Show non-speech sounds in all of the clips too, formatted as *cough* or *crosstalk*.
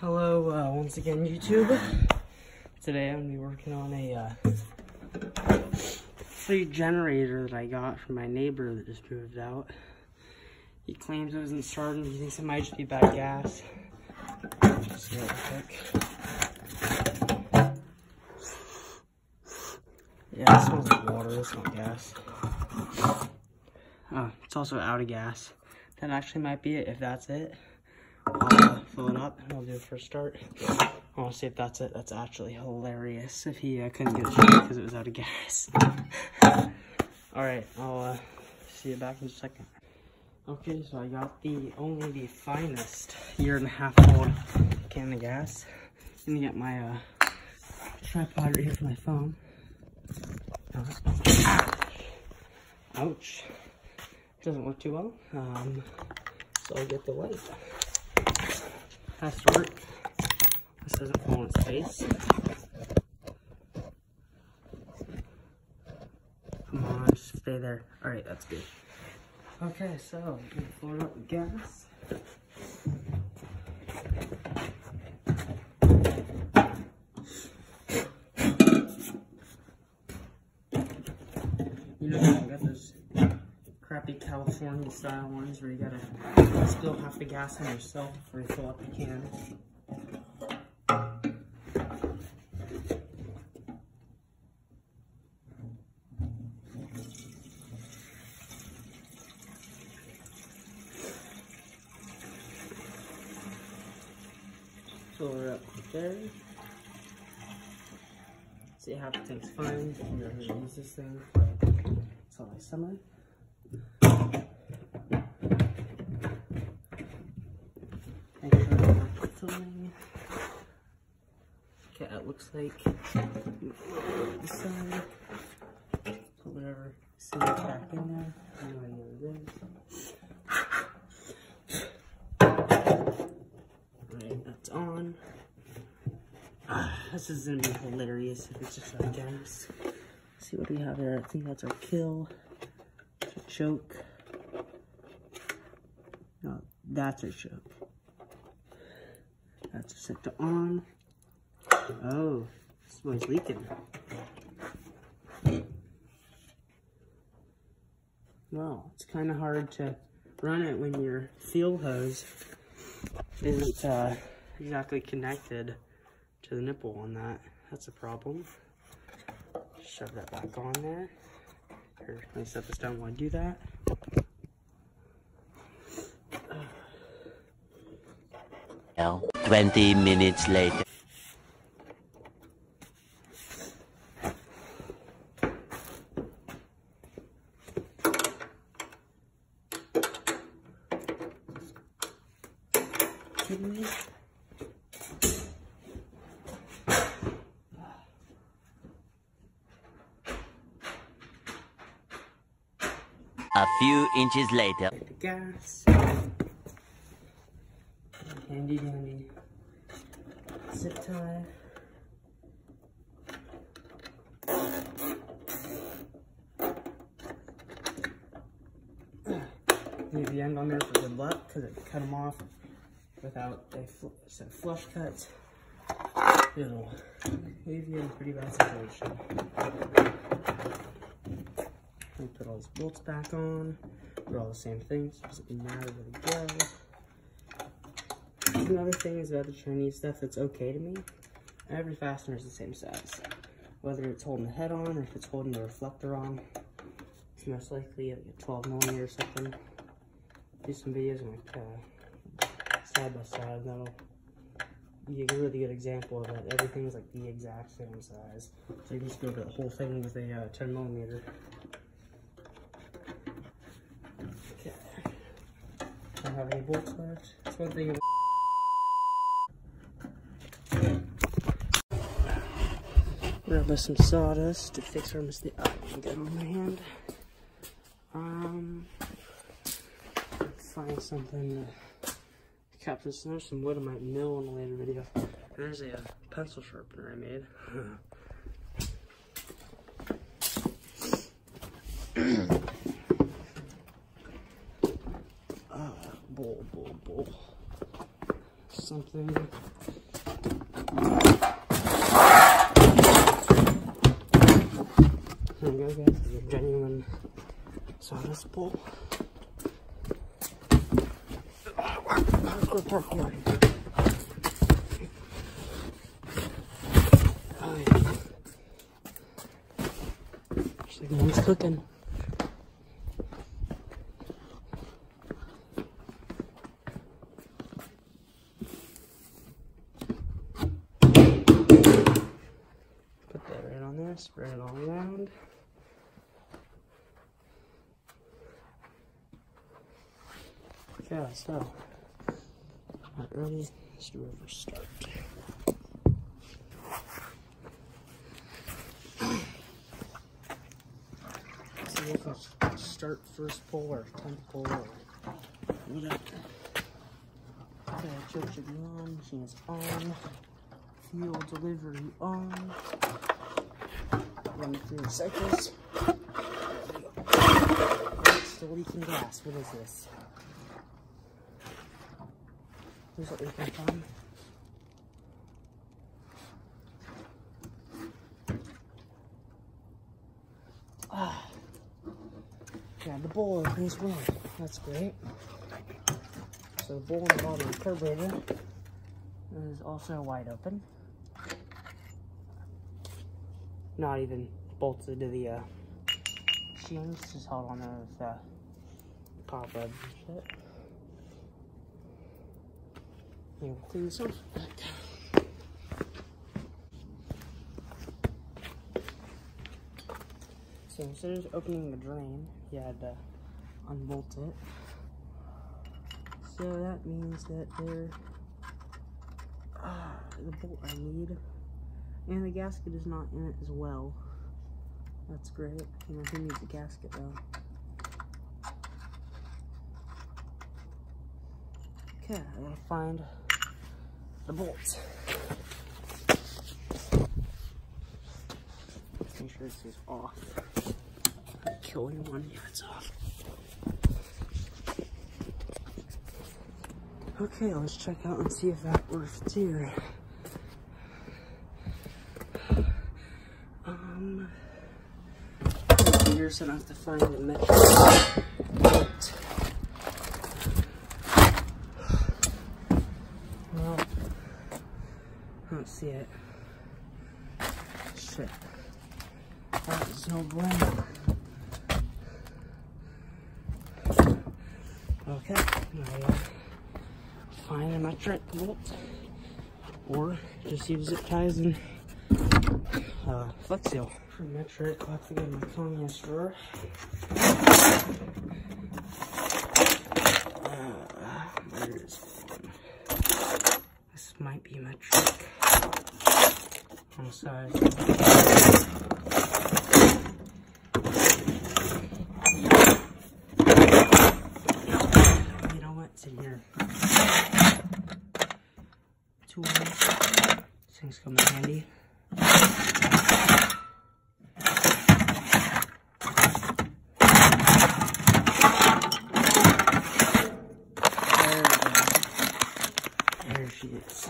Hello, uh, once again, YouTube. Today I'm gonna be working on a uh, free generator that I got from my neighbor that just moved out. He claims it wasn't starting. He thinks it might just be bad gas. Just real quick. Yeah, it smells like water. It's not gas. Oh, it's also out of gas. That actually might be it. If that's it, fill it up and I'll do a first start. I want to see if that's it. That's actually hilarious. If he uh, couldn't get it because it was out of gas. *laughs* All right, I'll uh, see you back in a second. Okay, so I got the only the finest year and a half old can of gas. Let me get my uh, tripod right here for my phone. Ouch. Doesn't work too well. Um, so I'll get the light. Has to work. This doesn't fall in its face. Come on, just stay there. Alright, that's good. Okay, so fill up with gas. You know, I got those crappy California style ones where you gotta spill half the gas on yourself before you fill up the can. Fill her up there. See how everything's fine. We're gonna use this thing until like summer. Make sure Okay, it looks like this side. Put whatever silly back in there. Alright, that's on. This is gonna be hilarious if it's just our gas. See what we have there. I think that's our kill. Choke. No, that's our choke. Set to on. Oh, this one's leaking. Well, it's kind of hard to run it when your fuel hose isn't uh, exactly connected to the nipple on that. That's a problem. Shove that back on there. Here, let me set this down while I do that. Now, 20 minutes later. A few inches later. gas. Zip tie. Leave the end on there for good luck because it cut them off without a fl set flush cuts. It'll leave you in pretty bad situation. We put all these bolts back on. They're all the same thing, so it doesn't matter where they go. Another thing is about the Chinese stuff that's okay to me. Every fastener is the same size. Whether it's holding the head on or if it's holding the reflector on, it's most likely a 12 millimeter or something. Do some videos on like uh, side by side. That'll be a really good example of that. Everything's like the exact same size. So you can just build the whole thing with a uh, 10 millimeter. Okay. Don't have any bolts left. That's one thing. Grab us some sawdust to fix our mistake. Oh, I got it on my hand. Um, find something to cap this. There's some wood I might mill in a later video. There's a uh, pencil sharpener I made. Ah, bull, bull, bull. Something here, guys. This is a genuine Parkour, parkour. Oh, yeah. Looks cooking. Put that right on there, spread it all around. Yeah, so, not early, let's start. So we can start first or tenth pull or whatever. Okay, choke should be on, machine is on, fuel delivery on. Run through cycles. Oh, it's still leaking gas. What is this? Here's what we can find. Ah. Yeah, the bowl opens well. That's great. So the bowl in the bottom of the carburetor is also wide open. Not even bolted to the uh, machine, it's just held on there with uh, and shit. Clean this off. So instead of opening the drain, you had to unbolt it. So that means that there, ah, the bolt I need, and the gasket is not in it as well. That's great. You know, who needs a gasket though? Okay, I gotta find the bolts. Make sure this is off. Kill if it's off. Okay, let's check out and see if that works here. Um, I don't have to find the metric bolt. Well, I don't see it. Shit. That is no bueno. Okay, now I find a metric bolt. Or just use zip ties and uh, flex seal. For metric, I'll have to in my communist drawer. Uh, where is one? This might be metric. On size. You know what? It's in here. Tools. These things come in handy. There we go. There she is.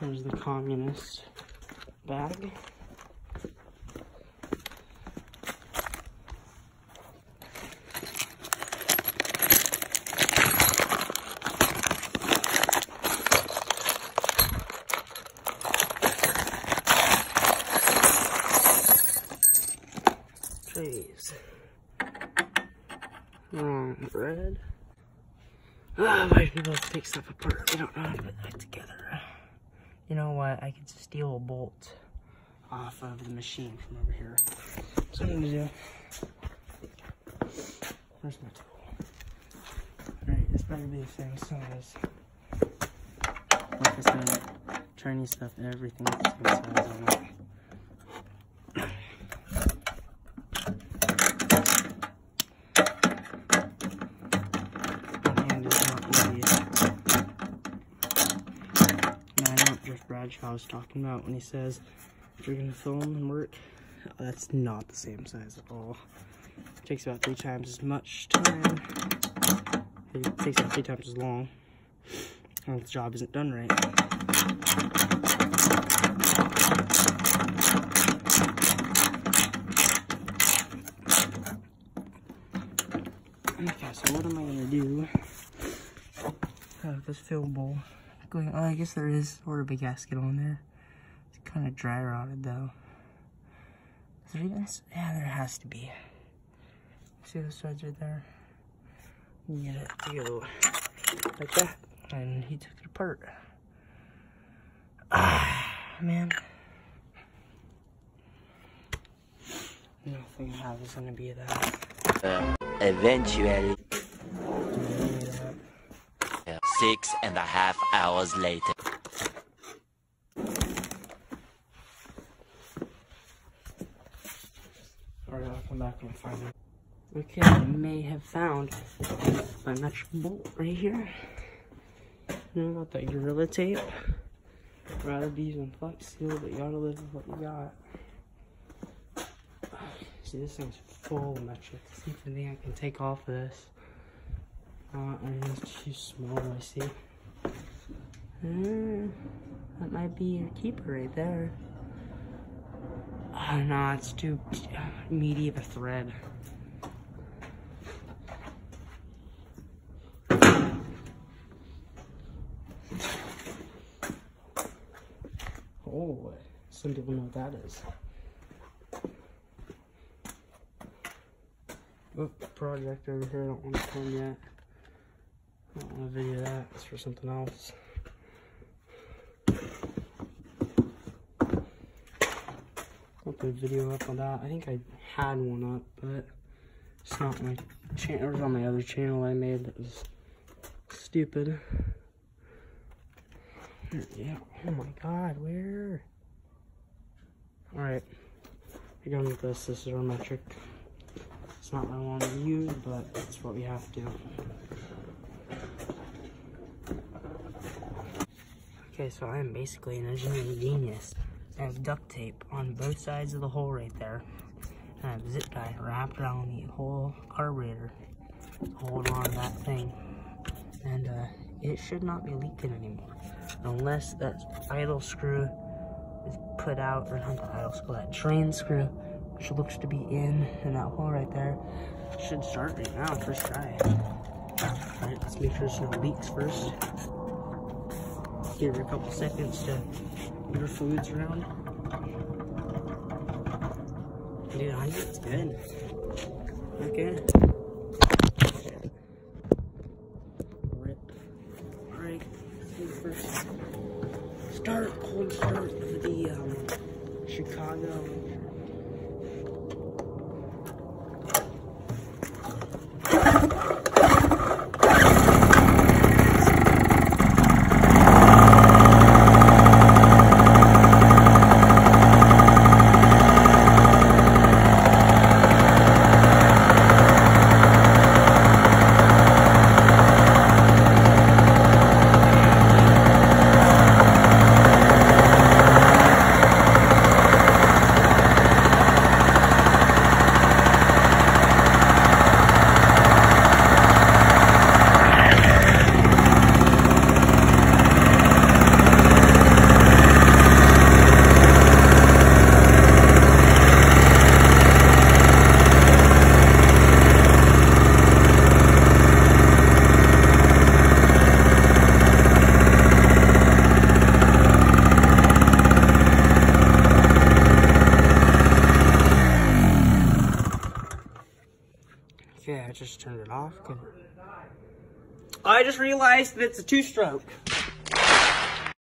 There's the communist bag. Trays. Wrong bread. Ah, do people take stuff apart? They don't know how to put back together. You know what? I could steal a bolt off of the machine from over here. So I'm gonna do. Where's my tool? Alright, this better be the same size. Like I said, Chinese stuff, everything's the same size I was talking about when he says, if you're gonna film and work, that's not the same size at all. It takes about three times as much time. It takes about three times as long. And the job isn't done right. Okay, so what am I gonna do? Out this fill bowl going. Oh, I guess there is sort of a gasket on there. It's kind of dry rotted though. Is there even? Yeah, there has to be. See those studs right there? You get to go like that, and he took it apart. Ah, man. Nothing I have is gonna be that. Uh, eventually. Six and a half hours later. Alright, I'll come back and find it. Okay, I may have found my metric bolt right here. You know, got that Gorilla Tape. Rather be using Flex Seal, but you gotta live with what you got. See, this thing's full of metric. See if anything I can take off of this. Uh, it's too small, I see. Mm, that might be your keeper right there. Oh, no, it's too meaty of a thread. Oh, some people know what that is. Oh, project over here, I don't want to film yet. I don't want to video that, it's for something else. I'll put a video up on that. I think I had one up, but it's not my channel. It was on my other channel I made that was stupid. Yeah. Oh my god, where? Alright. We're going with this. This is our metric. It's not what I wanted to use, but it's what we have to. Okay, so I am basically an engineering genius. I have duct tape on both sides of the hole right there. And I have zip tie wrapped around the whole carburetor to hold on that thing. And uh, it should not be leaking anymore. Unless that idle screw is put out, or not the idle screw, that drain screw, which looks to be in, in that hole right there. Should start right now, first try. Alright, let's make sure there's no leaks first. Give her a couple seconds to move her fluids around. Dude, I think it's good. Okay. Rip. Alright, first start, cold start of the um, Chicago Okay, I just turned it off. I just realized it's a two-stroke.